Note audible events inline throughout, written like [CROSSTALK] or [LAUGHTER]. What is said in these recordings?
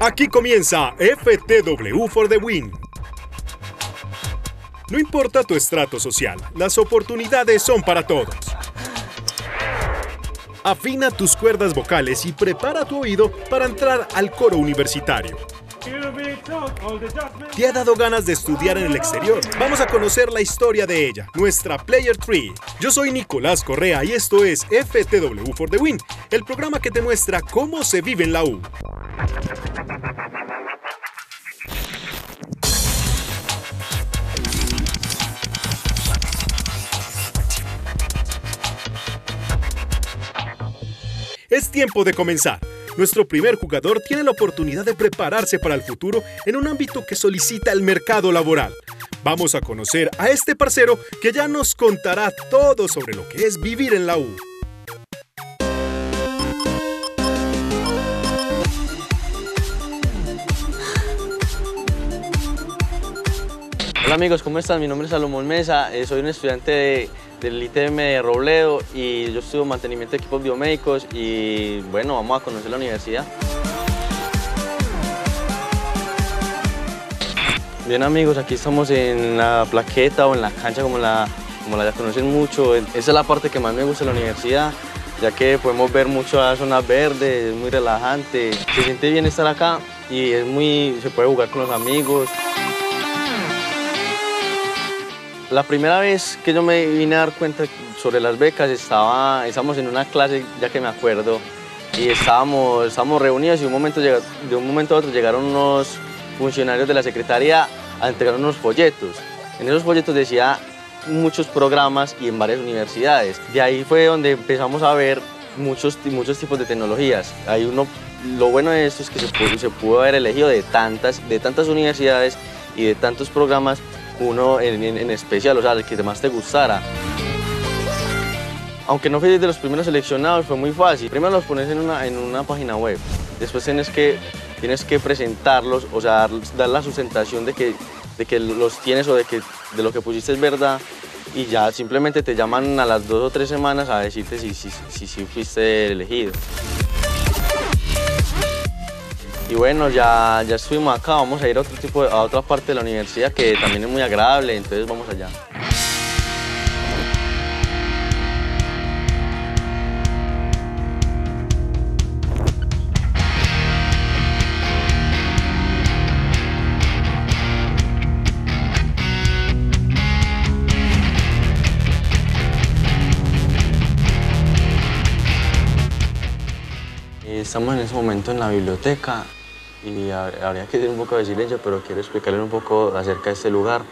Aquí comienza FTW for the Win. No importa tu estrato social, las oportunidades son para todos. Afina tus cuerdas vocales y prepara tu oído para entrar al coro universitario. ¿Te ha dado ganas de estudiar en el exterior? Vamos a conocer la historia de ella, nuestra Player Tree. Yo soy Nicolás Correa y esto es FTW for the Win, el programa que te muestra cómo se vive en la U. Es tiempo de comenzar. Nuestro primer jugador tiene la oportunidad de prepararse para el futuro en un ámbito que solicita el mercado laboral. Vamos a conocer a este parcero que ya nos contará todo sobre lo que es vivir en la U. Hola amigos, ¿cómo están? Mi nombre es Salomón Mesa, eh, soy un estudiante del ITM de Robledo y yo estudio mantenimiento de equipos biomédicos y bueno, vamos a conocer la universidad. Bien amigos, aquí estamos en la plaqueta o en la cancha como la, como la ya conocen mucho. Esa es la parte que más me gusta de la universidad, ya que podemos ver muchas zonas verdes, es muy relajante. Se siente bien estar acá y es muy, se puede jugar con los amigos. La primera vez que yo me vine a dar cuenta sobre las becas, estaba, estábamos en una clase, ya que me acuerdo, y estábamos, estábamos reunidos y un momento, de un momento a otro llegaron unos funcionarios de la secretaría a entregar unos folletos. En esos folletos decía muchos programas y en varias universidades. De ahí fue donde empezamos a ver muchos, muchos tipos de tecnologías. Hay uno, lo bueno de esto es que se pudo, se pudo haber elegido de tantas, de tantas universidades y de tantos programas uno en, especial, o sea, el que más te gustara. Aunque no fui de los primeros seleccionados, fue muy fácil. Primero los pones en una, en una página web, después tienes que, tienes que presentarlos, o sea, dar, la sustentación de que, de que los tienes o de que de lo que pusiste es verdad y ya simplemente te llaman a las dos o tres semanas a decirte si, si, si, si fuiste elegido. Y bueno, ya, ya estuvimos acá, vamos a ir a, otro tipo a otra parte de la universidad que también es muy agradable, entonces vamos allá. Estamos en ese momento en la biblioteca y habría que tener un poco de silencio, pero quiero explicarles un poco acerca de este lugar.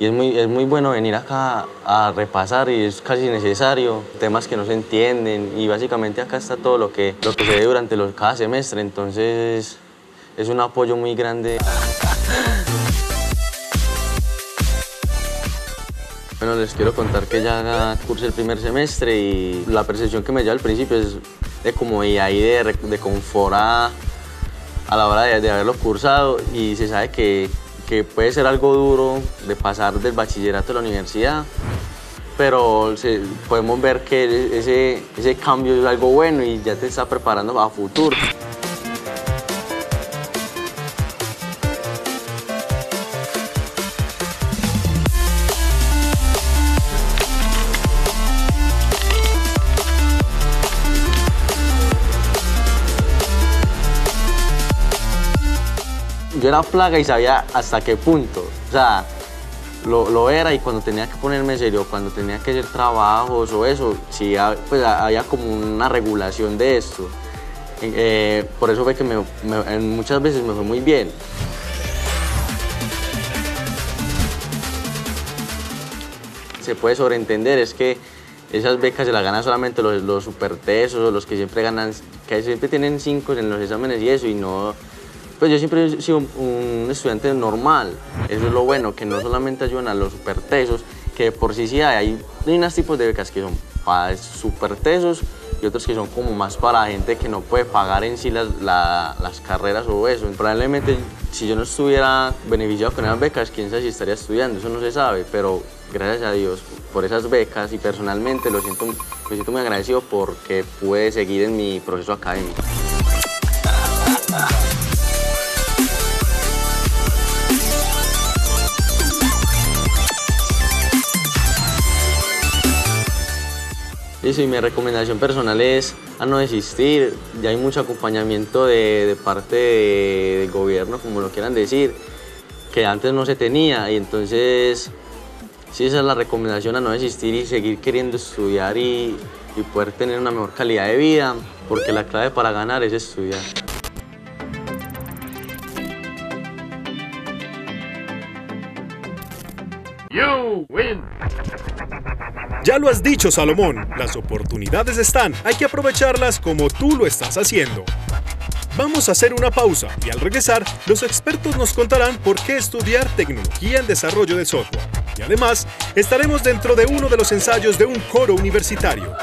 Y es muy, es muy bueno venir acá a repasar y es casi necesario, temas que no se entienden y básicamente acá está todo lo que, lo que se ve durante los, cada semestre, entonces es un apoyo muy grande. Bueno, les quiero contar que ya cursé el primer semestre y la percepción que me lleva al principio es de comodidad y de, de confort a, la hora de, haberlo cursado y se sabe que, que, puede ser algo duro de pasar del bachillerato a la universidad, pero podemos ver que ese, ese cambio es algo bueno y ya te está preparando a futuro. Era plaga y sabía hasta qué punto. O sea, lo, era y cuando tenía que ponerme serio, cuando tenía que hacer trabajos o eso, sí, pues había como una regulación de esto. Eh, por eso fue que muchas veces me fue muy bien. Se puede sobreentender, es que esas becas se las ganan solamente los, los supertesos o los que siempre ganan, que siempre tienen cinco en los exámenes y eso, y no pues yo siempre he sido un estudiante normal. Eso es lo bueno, que no solamente ayudan a los super tesos, que por sí sí hay, hay unos tipos de becas que son para super tesos y otros que son como más para gente que no puede pagar en sí las, las carreras o eso. Probablemente si yo no estuviera beneficiado con esas becas, quién sabe si estaría estudiando, eso no se sabe, pero gracias a Dios por esas becas y personalmente lo siento, me siento muy agradecido porque pude seguir en mi proceso académico. Sí, mi recomendación personal es a no desistir. Ya hay mucho acompañamiento de, parte del gobierno, como lo quieran decir, que antes no se tenía. Y entonces, sí, esa es la recomendación a no desistir y seguir queriendo estudiar y, y poder tener una mejor calidad de vida, porque la clave para ganar es estudiar. You win. Ya lo has dicho, Salomón, las oportunidades están, hay que aprovecharlas como tú lo estás haciendo. Vamos a hacer una pausa y al regresar, los expertos nos contarán por qué estudiar tecnología en desarrollo de software. Y además, estaremos dentro de uno de los ensayos de un coro universitario.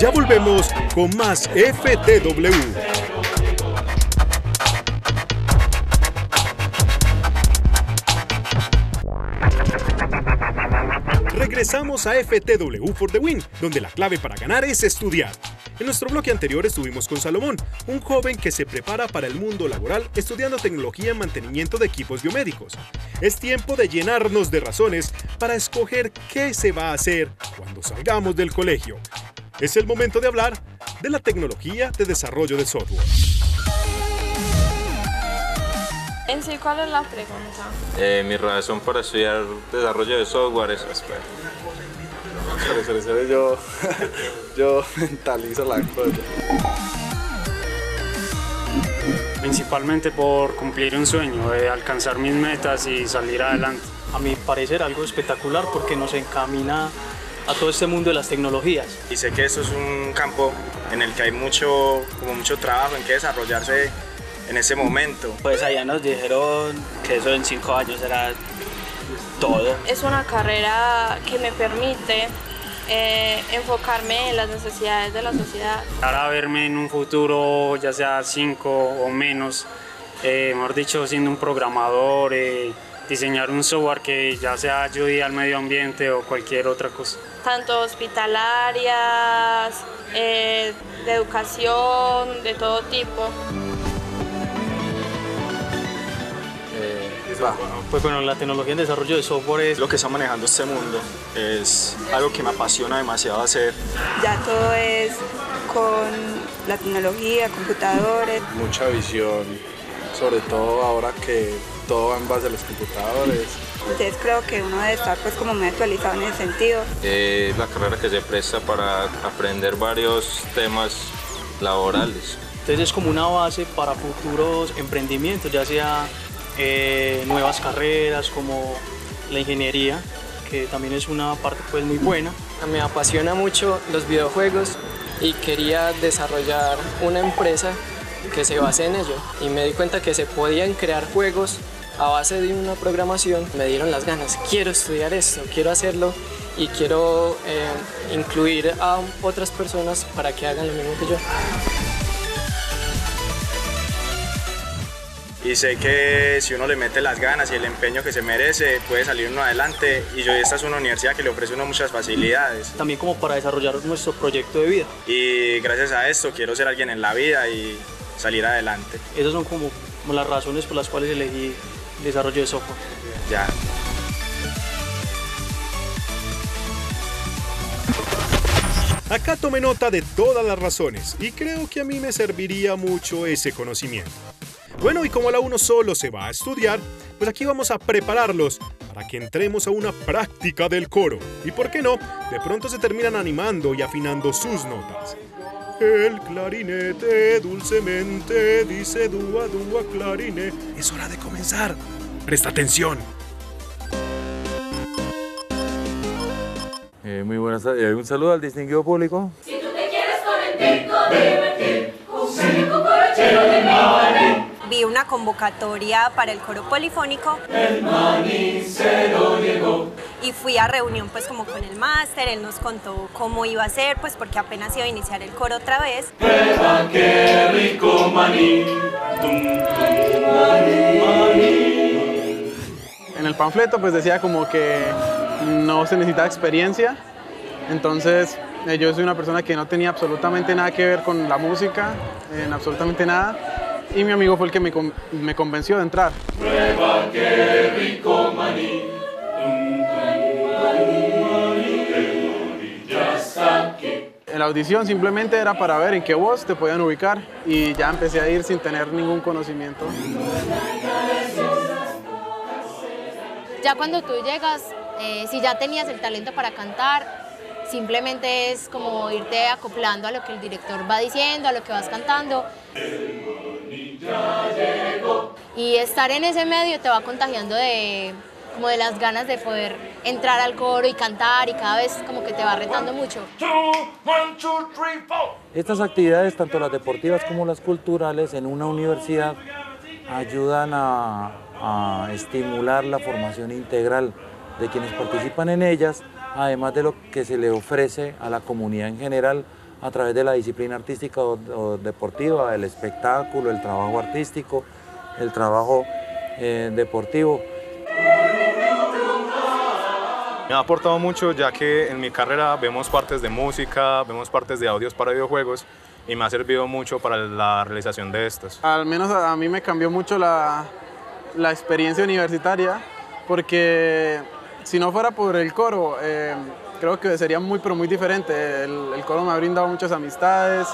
Ya volvemos con más FTW. Regresamos a FTW for the Win, donde la clave para ganar es estudiar. En nuestro bloque anterior estuvimos con Salomón, un joven que se prepara para el mundo laboral estudiando tecnología en mantenimiento de equipos biomédicos. Es tiempo de llenarnos de razones para escoger qué se va a hacer cuando salgamos del colegio. Es el momento de hablar de la tecnología de desarrollo de software. En sí, ¿cuál es la pregunta? Eh, mi razón para estudiar desarrollo de software es... Espera. yo, [LAUGHS] yo mentalizo la cosa. Principalmente por cumplir un sueño, de alcanzar mis metas y salir adelante. A mi parecer algo espectacular porque nos encamina a todo este mundo de las tecnologías. Y sé que esto es un campo en el que hay mucho, como mucho trabajo en que desarrollarse en ese momento. Pues allá nos dijeron que eso en cinco años era todo. Es una carrera que me permite eh, enfocarme en las necesidades de la sociedad. Para verme en un futuro, ya sea cinco o menos, eh, mejor dicho, siendo un programador, eh, diseñar un software que ya sea ayude al medio ambiente o cualquier otra cosa. Tanto hospitalarias, de educación, de todo tipo. Pues bueno, la tecnología en desarrollo de software es lo que está manejando este mundo. Es algo que me apasiona demasiado hacer. Ya todo es con la tecnología, computadores. Mucha visión, sobre todo ahora que todo va en base a los computadores. Entonces creo que uno debe estar pues como muy actualizado en ese sentido. Es la carrera que se presta para aprender varios temas laborales. Entonces es como una base para futuros emprendimientos, ya sea eh, nuevas carreras como la ingeniería, que también es una parte pues muy buena. Me apasiona mucho los videojuegos y quería desarrollar una empresa que se base en ello y me di cuenta que se podían crear juegos a base de una programación. Me dieron las ganas, quiero estudiar esto, quiero hacerlo y quiero eh, incluir a otras personas para que hagan lo mismo que yo. Y sé que si uno le mete las ganas y el empeño que se merece, puede salir uno adelante y yo esta es una universidad que le ofrece uno muchas facilidades. También como para desarrollar nuestro proyecto de vida. Y gracias a esto quiero ser alguien en la vida y salir adelante. Esas son como, las razones por las cuales elegí desarrollo de software. Ya. Acá tomé nota de todas las razones y creo que a mí me serviría mucho ese conocimiento. Bueno, y como la uno solo se va a estudiar, pues aquí vamos a prepararlos para que entremos a una práctica del coro. Y por qué no, de pronto se terminan animando y afinando sus notas. El clarinete dulcemente dice dúa, dúa, clarine. Es hora de comenzar. Presta atención. Eh, muy buenas tardes. Un saludo al distinguido público. Si tú te quieres convertir, un vi una convocatoria para el coro polifónico. El manicero llegó. Y fui a reunión pues como con el máster, él nos contó cómo iba a ser, pues porque apenas iba a iniciar el coro otra vez. Prueba qué rico maní. En el panfleto pues decía como que no se necesita experiencia, entonces eh, yo soy una persona que no tenía absolutamente nada que ver con la música, en absolutamente nada y mi amigo fue el que me, me convenció de entrar. Prueba qué rico maní. la audición simplemente era para ver en qué voz te podían ubicar y ya empecé a ir sin tener ningún conocimiento. Ya cuando tú llegas, eh, si ya tenías el talento para cantar, simplemente es como irte acoplando a lo que el director va diciendo, a lo que vas cantando. Y estar en ese medio te va contagiando de, como de las ganas de poder entrar al coro y cantar y cada vez como que te va retando mucho. Estas actividades, tanto las deportivas como las culturales, en una universidad ayudan a, a estimular la formación integral de quienes participan en ellas, además de lo que se le ofrece a la comunidad en general a través de la disciplina artística o, o deportiva, el espectáculo, el trabajo artístico, el trabajo eh, deportivo. Me ha aportado mucho ya que en mi carrera vemos partes de música, vemos partes de audios para videojuegos y me ha servido mucho para la realización de estos. Al menos a, a mí me cambió mucho la, la experiencia universitaria porque si no fuera por el coro, eh, creo que sería muy, pero muy diferente. El, el coro me ha brindado muchas amistades,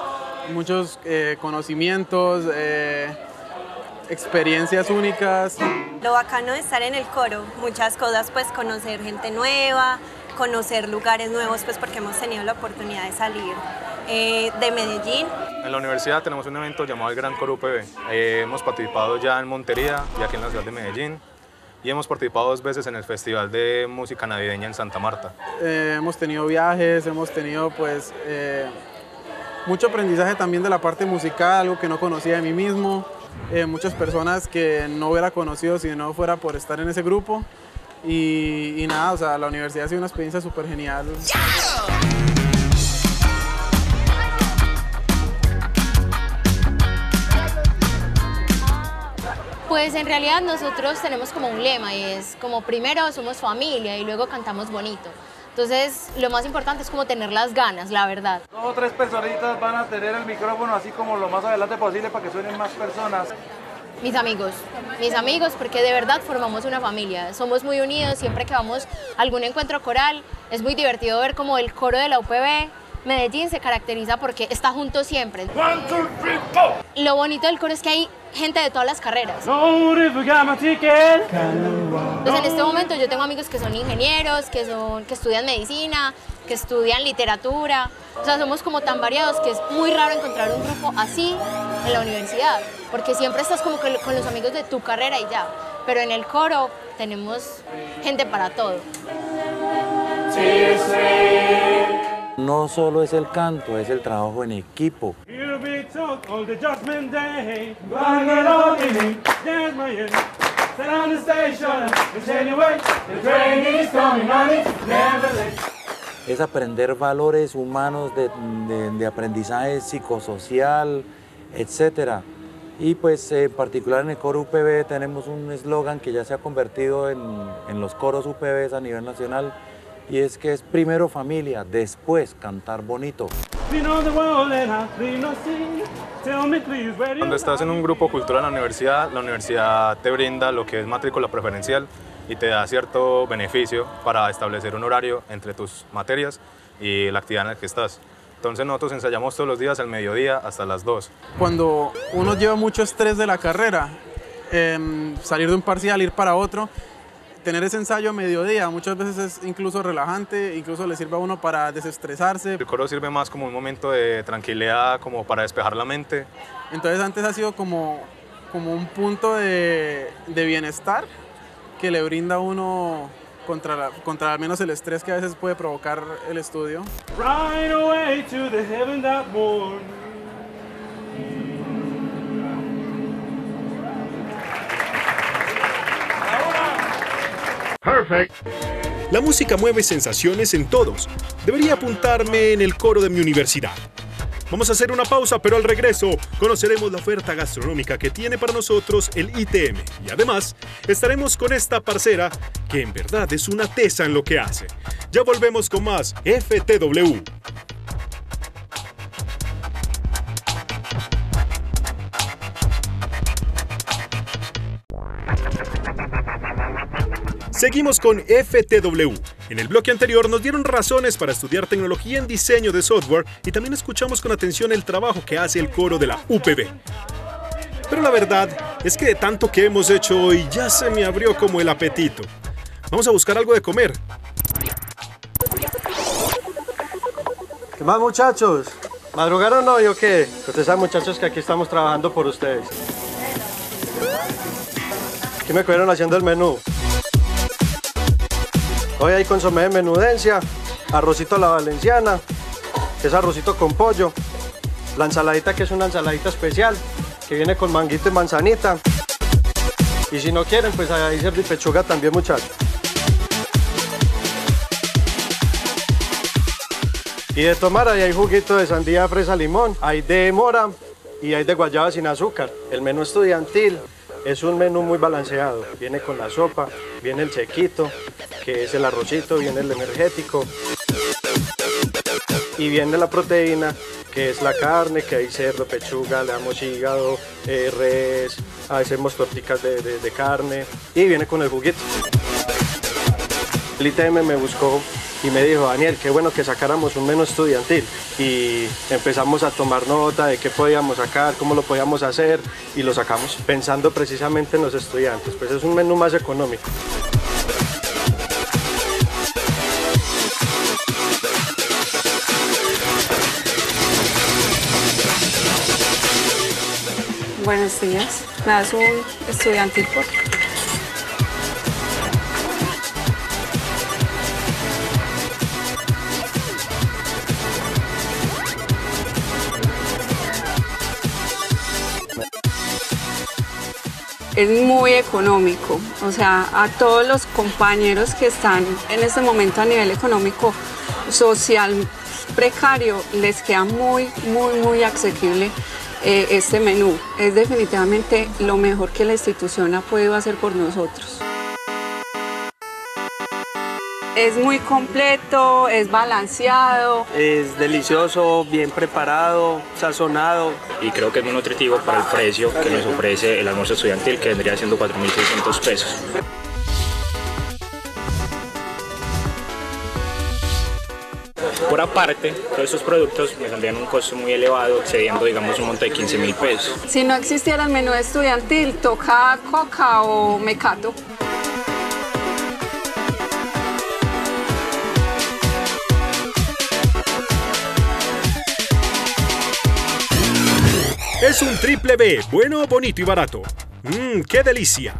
muchos eh, conocimientos, eh, experiencias únicas. Lo bacano de estar en el coro, muchas cosas, pues conocer gente nueva, conocer lugares nuevos, pues porque hemos tenido la oportunidad de salir eh, de Medellín. En la universidad tenemos un evento llamado el Gran Coro UPB. Eh, hemos participado ya en Montería y aquí en la ciudad de Medellín. Y hemos participado dos veces en el Festival de Música Navideña en Santa Marta. Eh, hemos tenido viajes, hemos tenido pues eh, mucho aprendizaje también de la parte musical, algo que no conocía de mí mismo. Eh, muchas personas que no hubiera conocido si no fuera por estar en ese grupo. Y, y nada, o sea, la universidad ha sido una experiencia súper genial. Pues en realidad nosotros tenemos como un lema y es como primero somos familia y luego cantamos bonito. Entonces lo más importante es como tener las ganas, la verdad. Dos o tres personitas van a tener el micrófono así como lo más adelante posible para que suenen más personas. Mis amigos, mis amigos, porque de verdad formamos una familia, somos muy unidos, siempre que vamos a algún encuentro coral, es muy divertido ver como el coro de la UPB, Medellín se caracteriza porque está junto siempre. Lo bonito del coro es que hay gente de todas las carreras. Entonces en este momento yo tengo amigos que son ingenieros, que, son, que estudian medicina, que estudian literatura. O sea, somos como tan variados que es muy raro encontrar un grupo así en la universidad, porque siempre estás como con los amigos de tu carrera y ya. Pero en el coro tenemos gente para todo. No solo es el canto, es el trabajo en equipo. Es aprender valores humanos de, de- de aprendizaje psicosocial, etc. Y pues en particular en el coro UPB tenemos un eslogan que ya se ha convertido en, en los coros UPB a nivel nacional y es que es primero familia, después cantar bonito. Been on the world and I've been on sea. Tell me please where you Cuando estás en un grupo cultural en la universidad, la universidad te brinda lo que es matrícula preferencial y te da cierto beneficio para establecer un horario entre tus materias y la actividad en la que estás. Entonces nosotros ensayamos todos los días al mediodía hasta las 2. Cuando uno lleva mucho estrés de la carrera, em, salir de un parcial, ir para otro, tener ese ensayo a mediodía muchas veces es incluso relajante, incluso le sirve a uno para desestresarse. El coro sirve más como un momento de tranquilidad, como para despejar la mente. Entonces antes ha sido como, como un punto de, de bienestar que le brinda a uno contra, la- contra al menos el estrés que a veces puede provocar el estudio. Right away to the heaven that morn. Perfect. La música mueve sensaciones en todos. Debería apuntarme en el coro de mi universidad. Vamos a hacer una pausa, pero al regreso conoceremos la oferta gastronómica que tiene para nosotros el ITM. Y además, estaremos con esta parcera que en verdad es una tesa en lo que hace. Ya volvemos con más FTW. Seguimos con FTW, En el bloque anterior nos dieron razones para estudiar tecnología en diseño de software y también escuchamos con atención el trabajo que hace el coro de la UPB. Pero la verdad es que de tanto que hemos hecho hoy ya se me abrió como el apetito. Vamos a buscar algo de comer. ¿Qué más muchachos? ¿Madrugaron hoy o qué? Ustedes saben muchachos que aquí estamos trabajando por ustedes. ¿Qué me cogieron haciendo el menú? Hoy hay consomé de menudencia, arrocito a la valenciana, que es arrocito con pollo, la ensaladita que es una ensaladita especial, que viene con manguito y manzanita. Y si no quieren, pues ahí y pechuga también muchachos. Y de tomar ahí hay juguito de sandía, fresa, limón, hay de mora y hay de guayaba sin azúcar. El menú estudiantil es un menú muy balanceado. Viene con la sopa, viene el chequito, que es el arrocito, viene el energético y viene la proteína, que es la carne, que hay cerdo, pechuga, le damos hígado, eh, res, hacemos torticas de, de, de carne y viene con el juguito. El ITM me buscó y me dijo, Daniel, qué bueno que sacáramos un menú estudiantil. Y empezamos a tomar nota de qué podíamos sacar, cómo lo podíamos hacer y lo sacamos pensando precisamente en los estudiantes. Pues es un menú más económico. Buenos días. ¿Me das un estudiantil, por es muy económico. O sea, a todos los compañeros que están en este momento a nivel económico social precario, les queda muy, muy, muy asequible eh, este menú. Es definitivamente lo mejor que la institución ha podido hacer por nosotros. Es muy completo, es balanceado. Es delicioso, bien preparado, sazonado. Y creo que es muy nutritivo para el precio que nos ofrece el almuerzo estudiantil, que vendría siendo 4.600 pesos. Aparte, todos estos productos me saldrían un costo muy elevado, excediendo, digamos, un monto de 15 mil pesos. Si no existiera el menú estudiantil, toca coca o mecato. Es un triple B, bueno, bonito y barato. Mmm, qué delicia.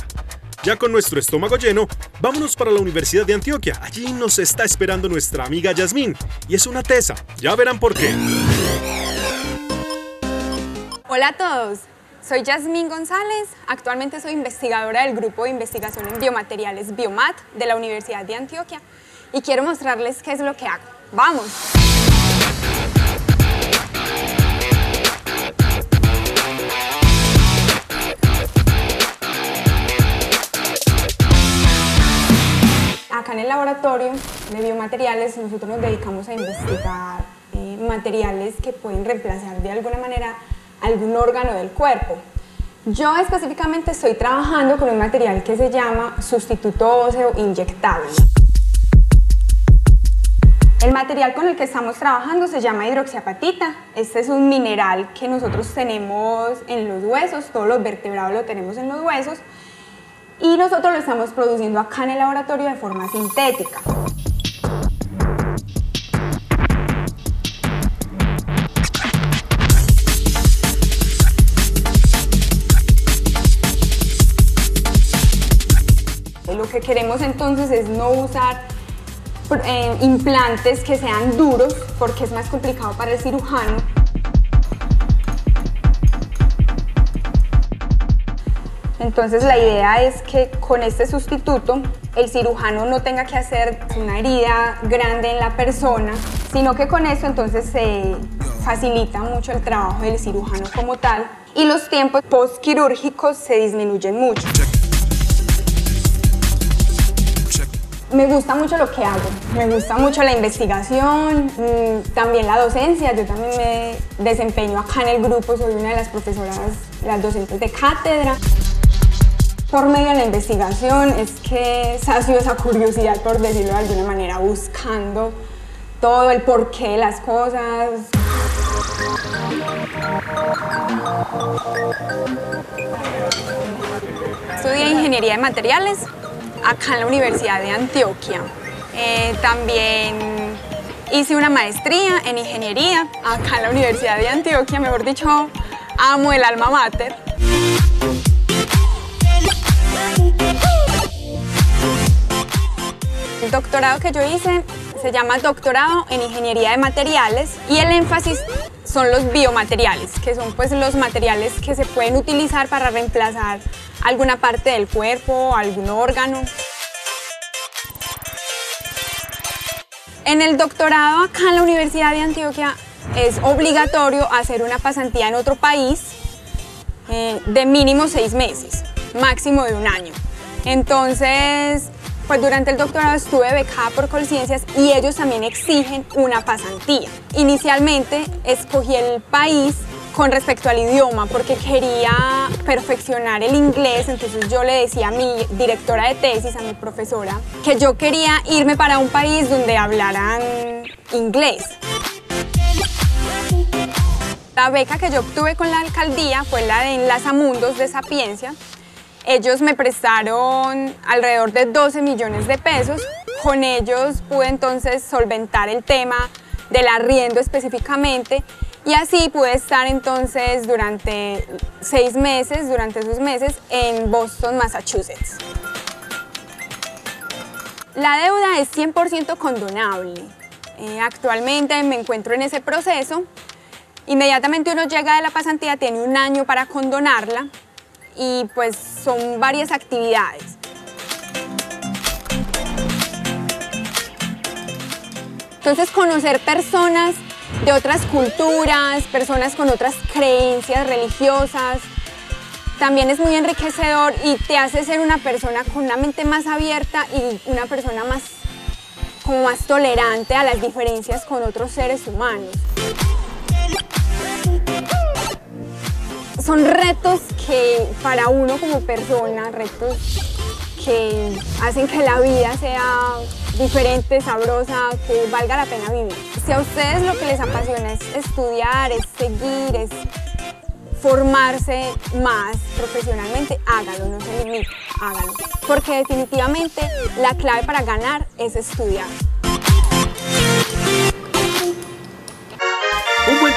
Ya con nuestro estómago lleno, vámonos para la Universidad de Antioquia. Allí nos está esperando nuestra amiga Yasmín. Y es una tesa. Ya verán por qué. Hola a todos. Soy Yasmín González. Actualmente soy investigadora del Grupo de Investigación en Biomateriales Biomat de la Universidad de Antioquia. Y quiero mostrarles qué es lo que hago. ¡Vamos! Acá en el laboratorio de biomateriales nosotros nos dedicamos a investigar eh, materiales que pueden reemplazar de alguna manera algún órgano del cuerpo. Yo específicamente estoy trabajando con un material que se llama sustituto óseo inyectable. El material con el que estamos trabajando se llama hidroxiapatita. Este es un mineral que nosotros tenemos en los huesos, todos los vertebrados lo tenemos en los huesos y nosotros lo estamos produciendo acá en el laboratorio de forma sintética. Lo que queremos entonces es no usar eh, implantes que sean duros porque es más complicado para el cirujano. Entonces la idea es que con este sustituto el cirujano no tenga que hacer una herida grande en la persona, sino que con eso entonces se facilita mucho el trabajo del cirujano como tal y los tiempos postquirúrgicos se disminuyen mucho. Me gusta mucho lo que hago, me gusta mucho la investigación, mm, también la docencia, yo también me desempeño acá en el grupo, soy una de las profesoras, las docentes de cátedra. Por medio de la investigación es que sacio esa curiosidad, por decirlo de alguna manera, buscando todo el porqué de las cosas. Estudié ingeniería de materiales acá en la Universidad de Antioquia. Eh, también hice una maestría en ingeniería acá en la Universidad de Antioquia, mejor dicho, amo el alma mater. Doctorado que yo hice se llama doctorado en ingeniería de materiales y el énfasis son los biomateriales, que son pues los materiales que se pueden utilizar para reemplazar alguna parte del cuerpo, algún órgano. En el doctorado acá en la Universidad de Antioquia es obligatorio hacer una pasantía en otro país eh, de mínimo seis meses, máximo de un año. Entonces, pues durante el doctorado estuve becada por Colciencias y ellos también exigen una pasantía. Inicialmente escogí el país con respecto al idioma porque quería perfeccionar el inglés, entonces yo le decía a mi directora de tesis, a mi profesora, que yo quería irme para un país donde hablaran inglés. La beca que yo obtuve con la alcaldía fue la de Enlazamundos de Sapiencia. Ellos me prestaron alrededor de 12 millones de pesos. Con ellos pude entonces solventar el tema del arriendo específicamente y así pude estar entonces durante seis meses, durante esos meses, en Boston, Massachusetts. La deuda es 100% condonable. Eh, actualmente me encuentro en ese proceso. Inmediatamente uno llega de la pasantía, tiene un año para condonarla y pues son varias actividades. Entonces conocer personas de otras culturas, personas con otras creencias religiosas, también es muy enriquecedor y te hace ser una persona con una mente más abierta y una persona más, como más tolerante a las diferencias con otros seres humanos. Son retos que para uno como persona, retos que hacen que la vida sea diferente, sabrosa, que valga la pena vivir. Si a ustedes lo que les apasiona es estudiar, es seguir, es formarse más profesionalmente, hágalo, no se limite, hágalo. Porque definitivamente la clave para ganar es estudiar.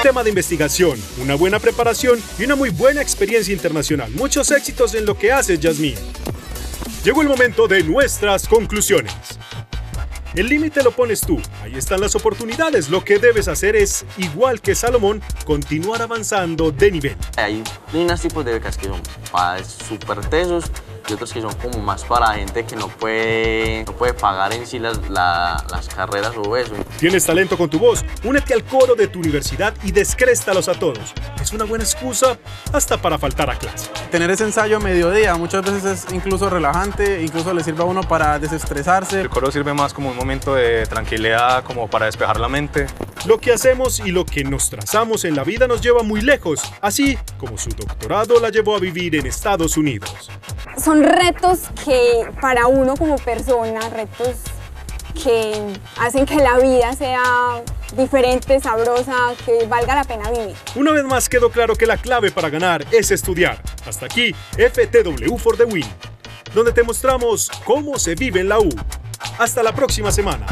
Tema de investigación, una buena preparación y una muy buena experiencia internacional. Muchos éxitos en lo que hace Yasmín. Llegó el momento de nuestras conclusiones. El límite lo pones tú. Ahí están las oportunidades. Lo que debes hacer es, igual que Salomón, continuar avanzando de nivel. Hay unos tipos de becas que son súper tesos y otros que son como más para gente que no puede, no puede pagar en sí las, las carreras o eso. Tienes talento con tu voz, únete al coro de tu universidad y descréstalos a todos. Es una buena excusa hasta para faltar a clase. Tener ese ensayo a mediodía muchas veces es incluso relajante, incluso le sirve a uno para desestresarse. El coro sirve más como un momento de tranquilidad, como para despejar la mente. Lo que hacemos y lo que nos trazamos en la vida nos lleva muy lejos, así como su doctorado la llevó a vivir en Estados Unidos. Son retos que para uno como persona, retos que hacen que la vida sea diferente, sabrosa, que valga la pena vivir. Una vez más quedó claro que la clave para ganar es estudiar. Hasta aquí, FTW for the Win, donde te mostramos cómo se vive en la U. Hasta la próxima semana.